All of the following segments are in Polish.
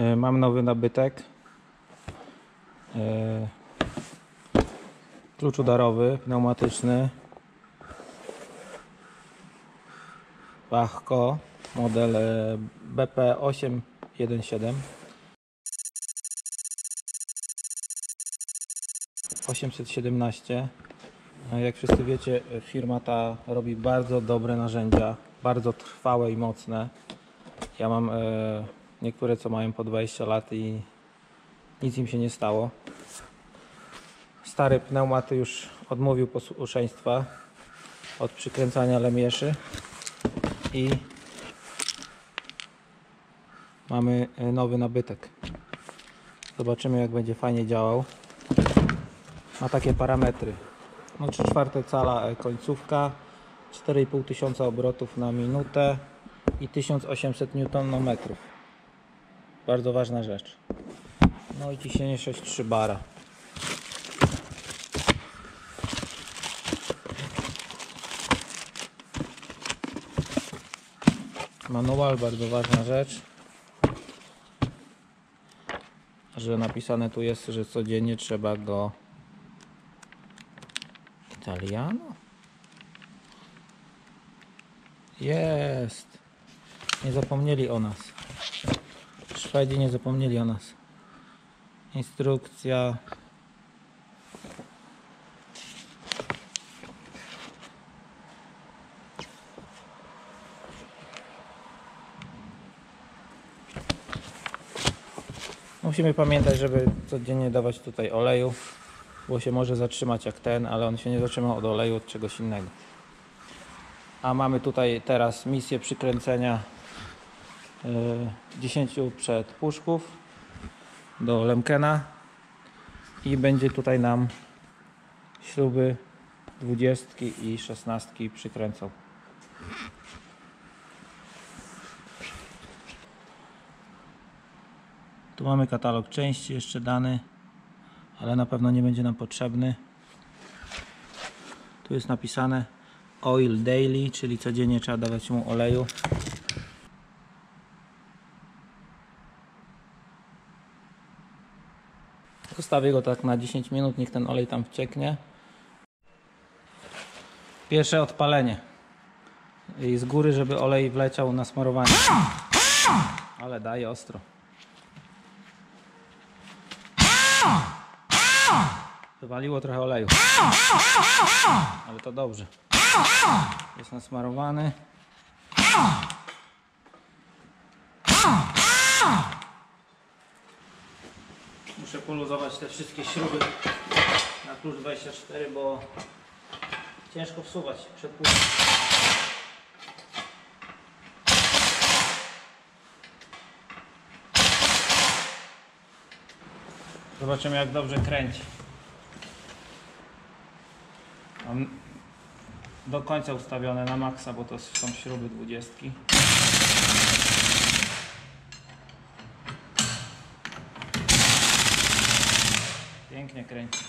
E, Mam nowy nabytek. E, Klucz udarowy, pneumatyczny. Bachko, model e, BP817. 817. E, Jak wszyscy wiecie, firma ta robi bardzo dobre narzędzia, bardzo trwałe i mocne. Ja mam niektóre, co mają po 20 lat i nic im się nie stało. Stary pneumaty już odmówił posłuszeństwa od przykręcania lemieszy i mamy e, nowy nabytek. Zobaczymy jak będzie fajnie działał. Ma takie parametry. No 3 czwarte cala e, końcówka, 4,5 tysiąca obrotów na minutę i 1800 Nm. Bardzo ważna rzecz. No i ciśnienie 6,3 bara. Manual, bardzo ważna rzecz. Że napisane tu jest, że codziennie trzeba go Italiano? Jest. Nie zapomnieli o nas. Szwedzi nie zapomnieli o nas. Instrukcja. Musimy pamiętać, żeby codziennie dawać tutaj oleju, bo się może zatrzymać jak ten, ale on się nie zatrzyma od oleju, od czegoś innego. A mamy tutaj teraz misję przykręcenia y, 10 przedpuszków do Lemkena i będzie tutaj nam śruby 20 i 16 przykręcał. Tu mamy katalog części jeszcze dany, ale na pewno nie będzie nam potrzebny. Tu jest napisane oil daily, czyli codziennie trzeba dawać mu oleju. Zostawię go tak na 10 minut, niech ten olej tam wcieknie. Pierwsze odpalenie. I z góry, żeby olej wleciał na smarowanie. Ale daje ostro. Wywaliło trochę oleju. Ale to dobrze. Jest nasmarowany. Muszę poluzować te wszystkie śruby na klucz 24, bo ciężko wsuwać przed. Zobaczymy jak dobrze kręci. Mam do końca ustawione na maksa, bo to są śruby 20. Pięknie kręci.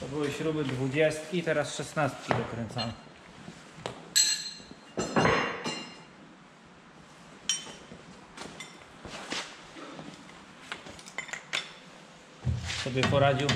To były śruby 20, teraz 16 dokręcamy. Sobie poradził.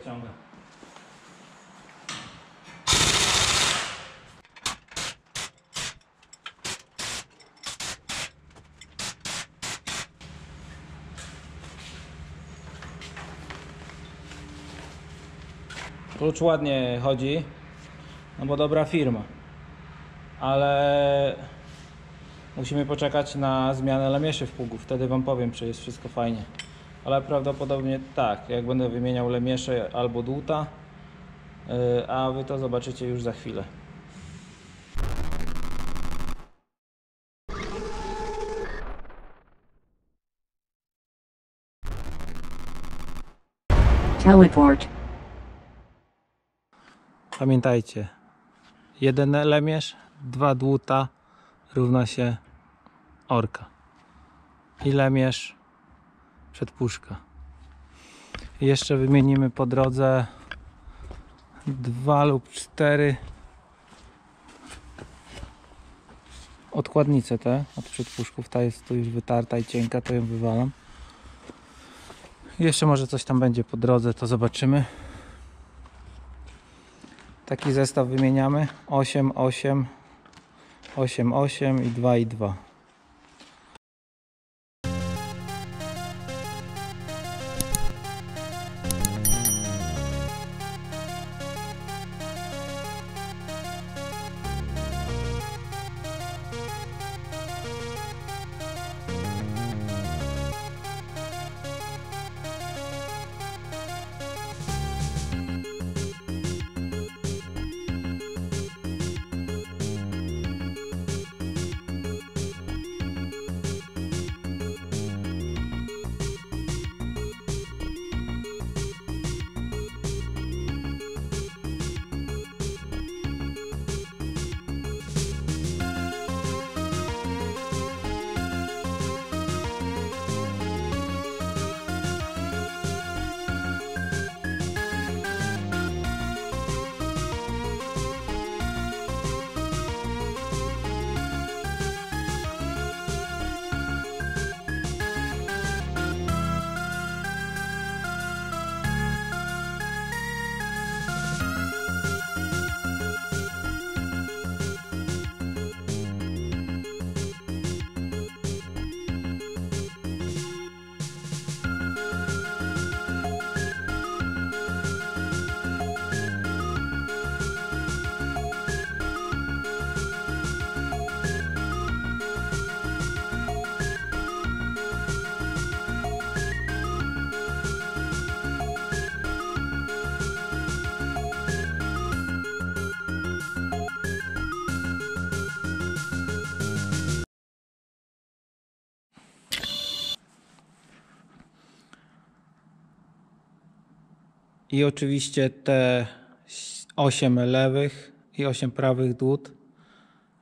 Ciąga. Klucz ładnie chodzi, no bo dobra firma. Ale musimy poczekać na zmianę lemieszy w pługu. Wtedy Wam powiem, czy jest wszystko fajnie. Ale prawdopodobnie tak, jak będę wymieniał lemiesze albo dłuta, yy, a Wy to zobaczycie już za chwilę. Teleport. Pamiętajcie, jeden lemierz, dwa dłuta równa się orka. I lemierz przedpuszka. I jeszcze wymienimy po drodze dwa lub cztery odkładnice te od przedpuszków. Ta jest tu już wytarta i cienka, to ją wywalam. Jeszcze może coś tam będzie po drodze, to zobaczymy. Taki zestaw wymieniamy 8, 8, 8, 8 i 2 i 2. I oczywiście te 8 lewych i 8 prawych dłut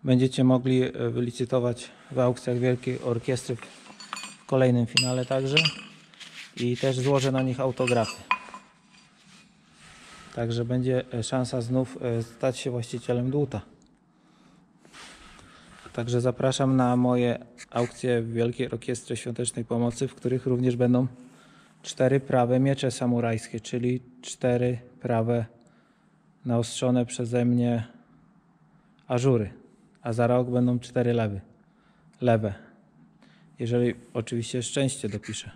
będziecie mogli e, wylicytować w aukcjach Wielkiej Orkiestry w kolejnym finale także. I też złożę na nich autografy. Także będzie e, szansa znów e, stać się właścicielem dłuta. Także zapraszam na moje aukcje w Wielkiej Orkiestrze Świątecznej Pomocy, w których również będą cztery prawe miecze samurajskie, czyli cztery prawe naostrzone przeze mnie ażury, a za rok będą cztery lewy, lewe. Jeżeli oczywiście szczęście dopiszę.